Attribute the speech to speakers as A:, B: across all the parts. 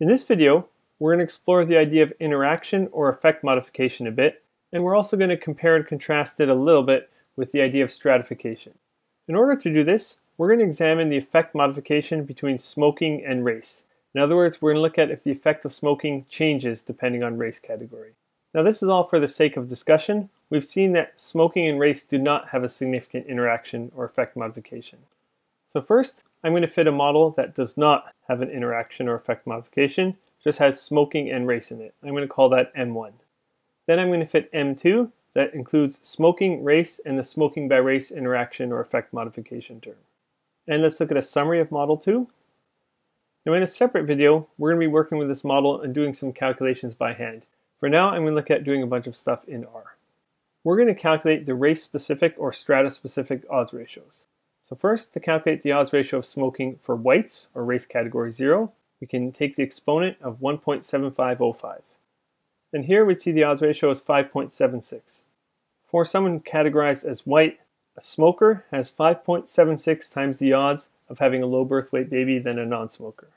A: In this video, we're going to explore the idea of interaction or effect modification a bit, and we're also going to compare and contrast it a little bit with the idea of stratification. In order to do this, we're going to examine the effect modification between smoking and race. In other words, we're going to look at if the effect of smoking changes depending on race category. Now this is all for the sake of discussion. We've seen that smoking and race do not have a significant interaction or effect modification. So first, I'm going to fit a model that does not have an interaction or effect modification, just has smoking and race in it. I'm going to call that M1. Then I'm going to fit M2 that includes smoking, race, and the smoking by race interaction or effect modification term. And let's look at a summary of Model 2. Now in a separate video, we're going to be working with this model and doing some calculations by hand. For now, I'm going to look at doing a bunch of stuff in R. We're going to calculate the race-specific or strata-specific odds ratios. So first, to calculate the odds ratio of smoking for whites, or race category 0, we can take the exponent of 1.7505. And here we'd see the odds ratio is 5.76. For someone categorized as white, a smoker has 5.76 times the odds of having a low birth weight baby than a non-smoker.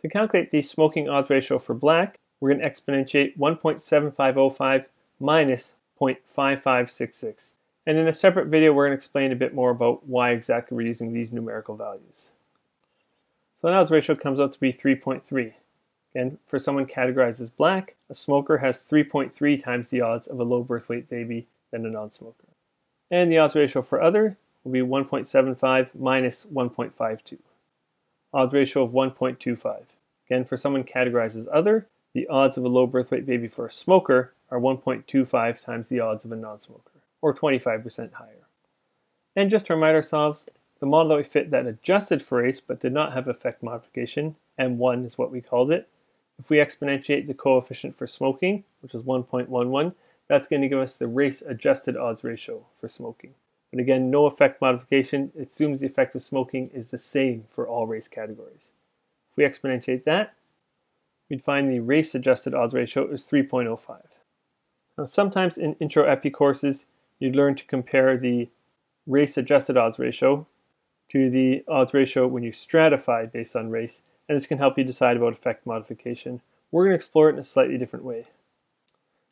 A: To calculate the smoking odds ratio for black, we're going to exponentiate 1.7505 minus 0.5566. And in a separate video, we're going to explain a bit more about why exactly we're using these numerical values. So the odds ratio comes out to be 3.3. Again, for someone categorized as black, a smoker has 3.3 times the odds of a low birth weight baby than a non-smoker. And the odds ratio for other will be 1.75 minus 1.52. Odds ratio of 1.25. Again, for someone categorized as other, the odds of a low birth weight baby for a smoker are 1.25 times the odds of a non-smoker, or 25% higher. And just to remind ourselves, the model that we fit that adjusted for race but did not have effect modification, M1 is what we called it. If we exponentiate the coefficient for smoking, which is 1.11, that's going to give us the race adjusted odds ratio for smoking. But again, no effect modification. It assumes the effect of smoking is the same for all race categories. If we exponentiate that, we'd find the race adjusted odds ratio is 3.05. Now, sometimes in intro epi courses, you'd learn to compare the race adjusted odds ratio to the odds ratio when you stratify based on race, and this can help you decide about effect modification. We're going to explore it in a slightly different way.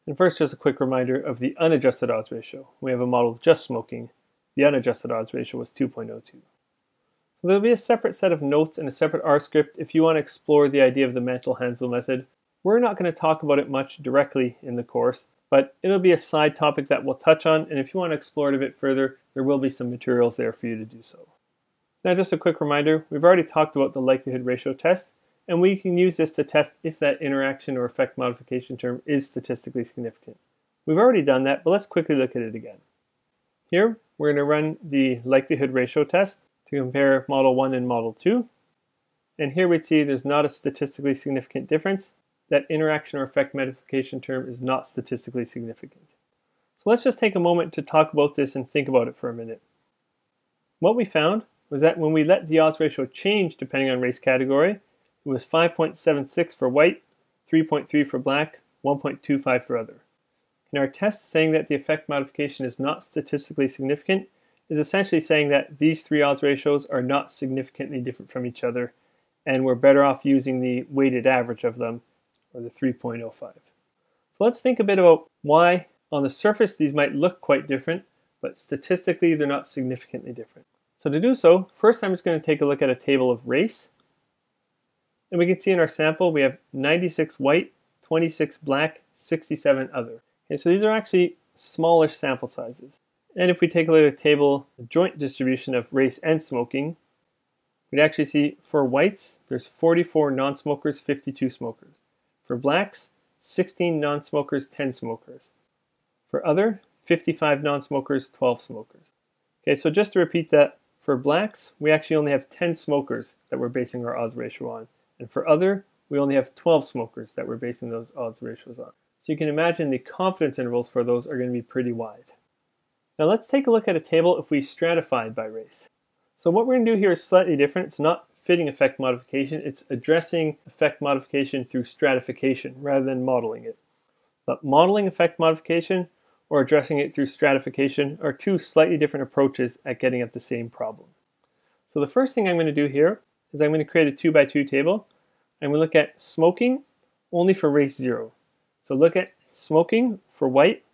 A: And first, just a quick reminder of the unadjusted odds ratio. We have a model of just smoking. The unadjusted odds ratio was 2.02. So there'll be a separate set of notes and a separate R script if you want to explore the idea of the Mantel-Haenszel method. We're not going to talk about it much directly in the course, but it'll be a side topic that we'll touch on, and if you want to explore it a bit further, there will be some materials there for you to do so. Now just a quick reminder, we've already talked about the likelihood ratio test, and we can use this to test if that interaction or effect modification term is statistically significant. We've already done that, but let's quickly look at it again. Here, we're going to run the likelihood ratio test, to compare Model 1 and Model 2. And here we see there's not a statistically significant difference. That interaction or effect modification term is not statistically significant. So let's just take a moment to talk about this and think about it for a minute. What we found was that when we let the odds ratio change depending on race category, it was 5.76 for white, 3.3 for black, 1.25 for other. In our test saying that the effect modification is not statistically significant is essentially saying that these three odds ratios are not significantly different from each other, and we're better off using the weighted average of them, or the 3.05. So let's think a bit about why on the surface these might look quite different, but statistically they're not significantly different. So to do so, first I'm just going to take a look at a table of race. And we can see in our sample we have 96 white, 26 black, 67 other. Okay, so these are actually smallish sample sizes. And if we take a look at the table, the joint distribution of race and smoking, we'd actually see for whites, there's 44 non-smokers, 52 smokers. For blacks, 16 non-smokers, 10 smokers. For other, 55 non-smokers, 12 smokers. Okay, so just to repeat that, for blacks, we actually only have 10 smokers that we're basing our odds ratio on. And for other, we only have 12 smokers that we're basing those odds ratios on. So you can imagine the confidence intervals for those are going to be pretty wide. Now let's take a look at a table if we stratified by race. So what we're going to do here is slightly different. It's not fitting effect modification, it's addressing effect modification through stratification rather than modeling it. But modeling effect modification or addressing it through stratification are two slightly different approaches at getting at the same problem. So the first thing I'm going to do here is I'm going to create a 2 by 2 table. and we look at smoking only for race zero. So look at smoking for white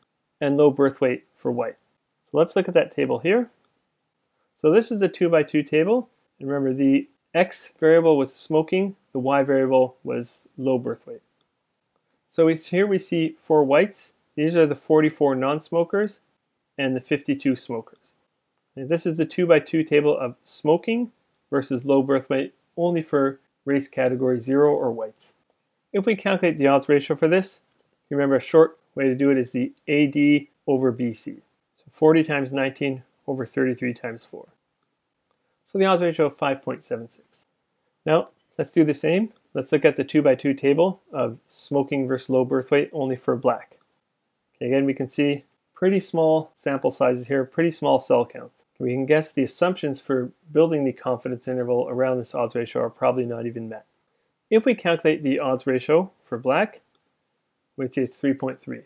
A: and low birth weight for white. So let's look at that table here. So this is the 2 by 2 table. And remember, the x variable was smoking, the y variable was low birth weight. So here we see four whites, these are the 44 non-smokers and the 52 smokers. And this is the 2 by 2 table of smoking versus low birth weight only for race category 0 or whites. If we calculate the odds ratio for this, remember a short way to do it is the AD over BC. So 40 times 19 over 33 times 4. So the odds ratio of 5.76. Now, let's do the same. Let's look at the 2 by 2 table of smoking versus low birth weight only for black. Okay, again, we can see pretty small sample sizes here, pretty small cell counts. We can guess the assumptions for building the confidence interval around this odds ratio are probably not even met. If we calculate the odds ratio for black, which is 3.3.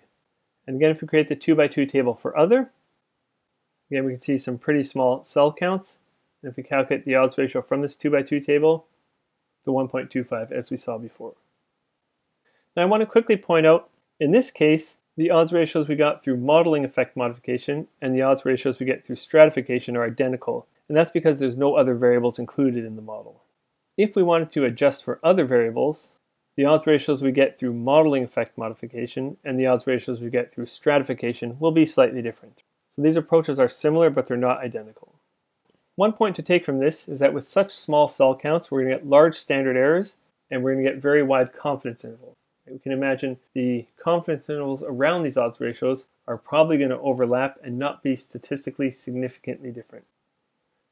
A: And again, if we create the 2 by 2 table for other, again, we can see some pretty small cell counts. And if we calculate the odds ratio from this 2 by 2 table, the 1.25 as we saw before. Now I want to quickly point out, in this case, the odds ratios we got through modeling effect modification and the odds ratios we get through stratification are identical, and that's because there's no other variables included in the model. If we wanted to adjust for other variables, the odds ratios we get through modeling effect modification and the odds ratios we get through stratification will be slightly different. So these approaches are similar, but they're not identical. One point to take from this is that with such small cell counts, we're going to get large standard errors and we're going to get very wide confidence intervals. We can imagine the confidence intervals around these odds ratios are probably going to overlap and not be statistically significantly different.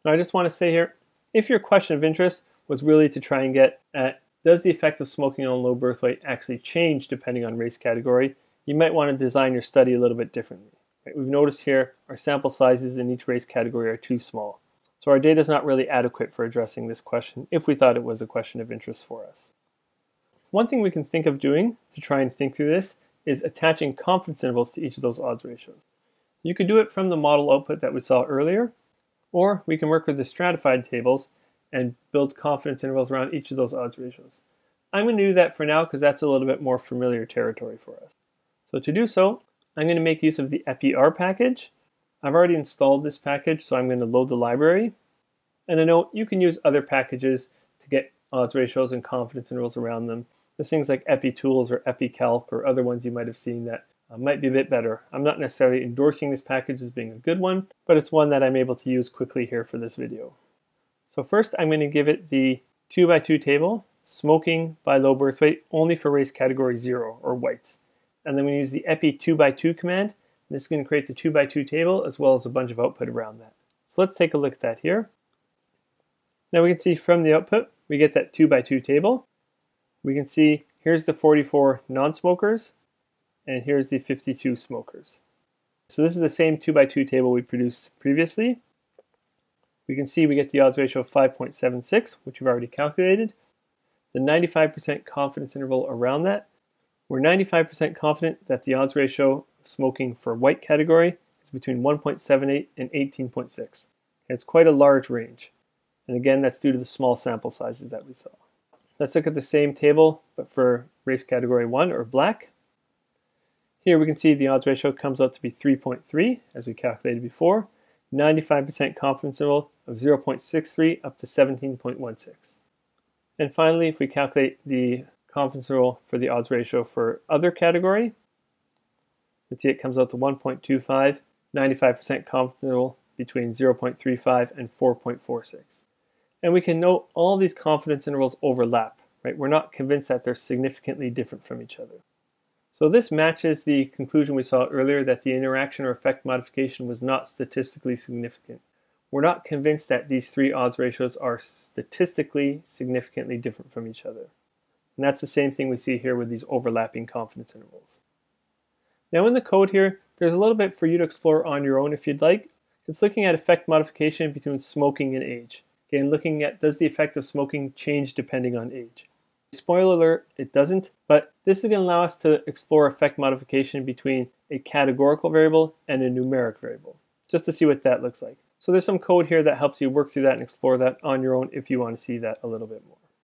A: Now I just want to say here, if your question of interest was really to try and get at does the effect of smoking on low birth weight actually change depending on race category, you might want to design your study a little bit differently. We've noticed here our sample sizes in each race category are too small. So our data is not really adequate for addressing this question if we thought it was a question of interest for us. One thing we can think of doing to try and think through this is attaching confidence intervals to each of those odds ratios. You could do it from the model output that we saw earlier, or we can work with the stratified tables and build confidence intervals around each of those odds ratios. I'm going to do that for now because that's a little bit more familiar territory for us. So to do so, I'm going to make use of the EpiR package I've already installed this package, so I'm going to load the library. And I know you can use other packages to get odds ratios and confidence intervals around them. There's things like EpiTools or EpiCalc or other ones you might have seen that uh, might be a bit better. I'm not necessarily endorsing this package as being a good one, but it's one that I'm able to use quickly here for this video. So first I'm going to give it the 2 by 2 table, smoking by low birth weight only for race category 0 or whites. And then we use the epi 2 by 2 command this is going to create the 2 by 2 table as well as a bunch of output around that. So let's take a look at that here. Now we can see from the output, we get that 2 by 2 table. We can see here's the 44 non-smokers, and here's the 52 smokers. So this is the same 2 by 2 table we produced previously. We can see we get the odds ratio of 5.76, which we've already calculated. The 95% confidence interval around that. We're 95% confident that the odds ratio smoking for white category is between 1.78 and 18.6. It's quite a large range. And again, that's due to the small sample sizes that we saw. Let's look at the same table, but for race category 1 or black. Here we can see the odds ratio comes out to be 3.3, as we calculated before. 95% confidence interval of 0.63 up to 17.16. And finally, if we calculate the confidence interval for the odds ratio for other category, can see it comes out to 1.25, 95% confidence interval between 0.35 and 4.46. And we can note all these confidence intervals overlap, right? We're not convinced that they're significantly different from each other. So this matches the conclusion we saw earlier that the interaction or effect modification was not statistically significant. We're not convinced that these three odds ratios are statistically significantly different from each other. And that's the same thing we see here with these overlapping confidence intervals. Now in the code here, there's a little bit for you to explore on your own if you'd like. It's looking at effect modification between smoking and age. Again, looking at does the effect of smoking change depending on age. Spoiler alert, it doesn't, but this is going to allow us to explore effect modification between a categorical variable and a numeric variable, just to see what that looks like. So there's some code here that helps you work through that and explore that on your own if you want to see that a little bit more.